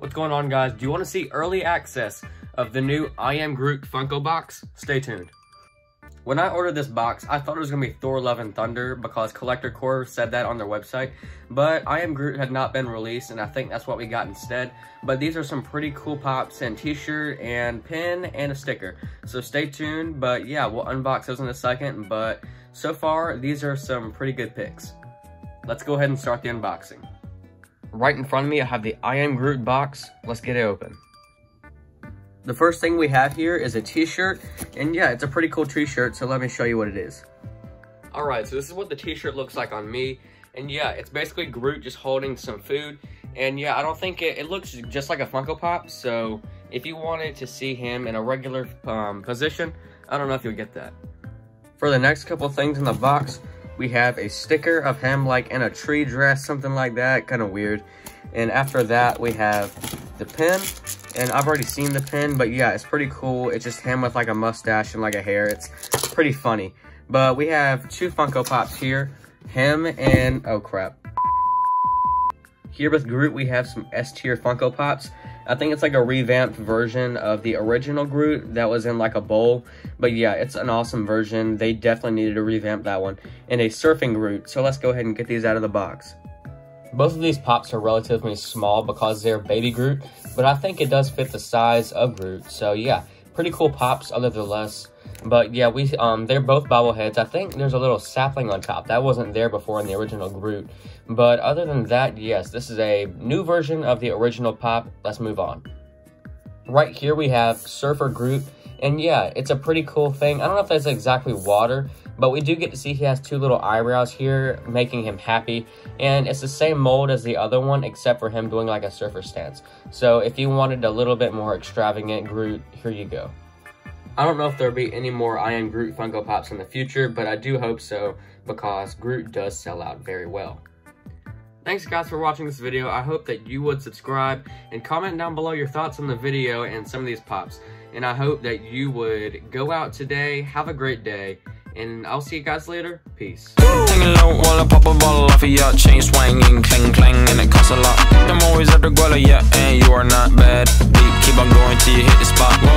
What's going on guys? Do you want to see early access of the new I Am Groot Funko box? Stay tuned. When I ordered this box, I thought it was going to be Thor Love and Thunder because Collector Corps said that on their website, but I Am Groot had not been released and I think that's what we got instead. But these are some pretty cool pops and t-shirt and pin and a sticker. So stay tuned, but yeah, we'll unbox those in a second, but so far, these are some pretty good picks. Let's go ahead and start the unboxing. Right in front of me, I have the I Am Groot box. Let's get it open. The first thing we have here is a t-shirt, and yeah, it's a pretty cool t-shirt, so let me show you what it is. Alright, so this is what the t-shirt looks like on me, and yeah, it's basically Groot just holding some food, and yeah, I don't think it, it looks just like a Funko Pop, so if you wanted to see him in a regular um, position, I don't know if you'll get that. For the next couple things in the box, we have a sticker of him like in a tree dress, something like that, kind of weird. And after that, we have the pin. And I've already seen the pin, but yeah, it's pretty cool. It's just him with like a mustache and like a hair. It's pretty funny. But we have two Funko Pops here. Him and, oh crap. Here with Groot, we have some S-tier Funko Pops. I think it's like a revamped version of the original Groot that was in like a bowl. But yeah, it's an awesome version. They definitely needed to revamp that one. And a surfing Groot. So let's go ahead and get these out of the box. Both of these pops are relatively small because they're baby Groot, but I think it does fit the size of Groot. So yeah, pretty cool pops other than less. But yeah, we um they're both bobbleheads. I think there's a little sapling on top. That wasn't there before in the original Groot. But other than that, yes, this is a new version of the original pop. Let's move on. Right here we have Surfer Groot. And yeah, it's a pretty cool thing. I don't know if that's exactly water, but we do get to see he has two little eyebrows here, making him happy. And it's the same mold as the other one, except for him doing like a surfer stance. So if you wanted a little bit more extravagant Groot, here you go. I don't know if there'll be any more I Am Groot Funko Pops in the future, but I do hope so because Groot does sell out very well. Thanks guys for watching this video. I hope that you would subscribe and comment down below your thoughts on the video and some of these pops. And I hope that you would go out today, have a great day, and I'll see you guys later. Peace. I'm always at the yeah, and you are not bad. Deep, keep on going till you hit the spot.